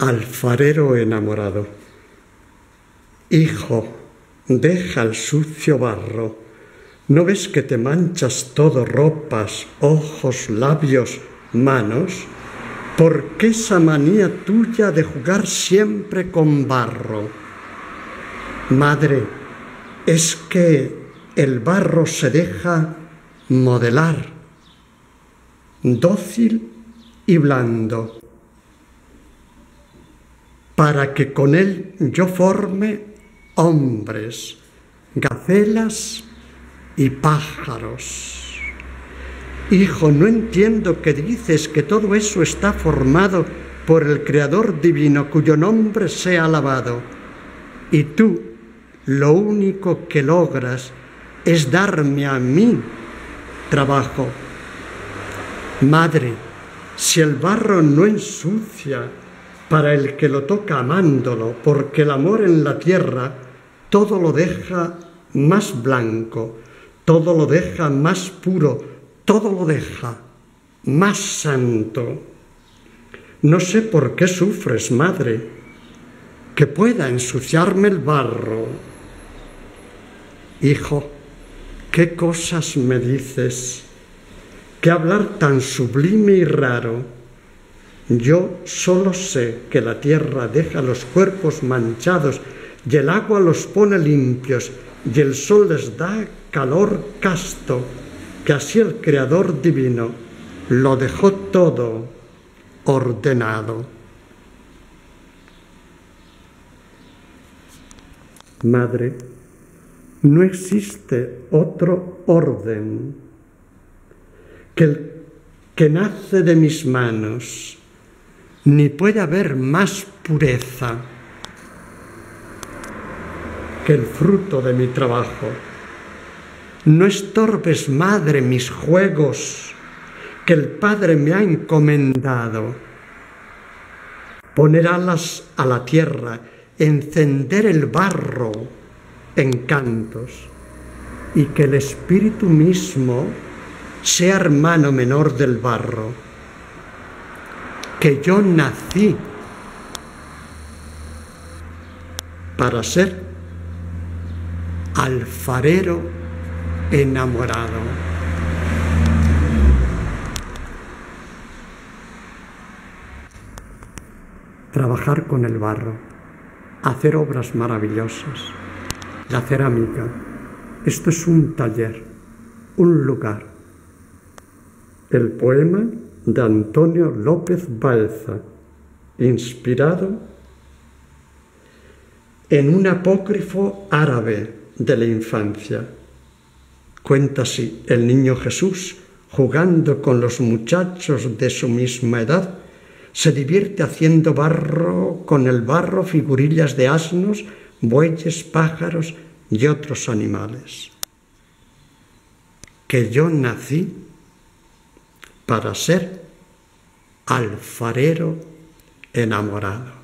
Alfarero enamorado. Hijo, deja el sucio barro. ¿No ves que te manchas todo ropas, ojos, labios, manos? ¿Por qué esa manía tuya de jugar siempre con barro? Madre, es que el barro se deja modelar, dócil y blando para que con él yo forme hombres, gacelas y pájaros. Hijo, no entiendo que dices que todo eso está formado por el Creador Divino cuyo nombre sea alabado. Y tú lo único que logras es darme a mí trabajo. Madre, si el barro no ensucia, para el que lo toca amándolo, porque el amor en la tierra todo lo deja más blanco, todo lo deja más puro, todo lo deja más santo. No sé por qué sufres, madre, que pueda ensuciarme el barro. Hijo, ¿qué cosas me dices? ¿Qué hablar tan sublime y raro? Yo solo sé que la tierra deja los cuerpos manchados y el agua los pone limpios y el sol les da calor casto, que así el Creador divino lo dejó todo ordenado. Madre, no existe otro orden que el que nace de mis manos ni puede haber más pureza que el fruto de mi trabajo. No estorbes, madre, mis juegos que el Padre me ha encomendado. Poner alas a la tierra, encender el barro en cantos y que el Espíritu mismo sea hermano menor del barro que yo nací para ser alfarero enamorado. Trabajar con el barro, hacer obras maravillosas, la cerámica. Esto es un taller, un lugar. El poema de Antonio López Balza, inspirado en un apócrifo árabe de la infancia. Cuenta así el niño Jesús, jugando con los muchachos de su misma edad, se divierte haciendo barro con el barro figurillas de asnos, bueyes, pájaros y otros animales. Que yo nací para ser alfarero enamorado.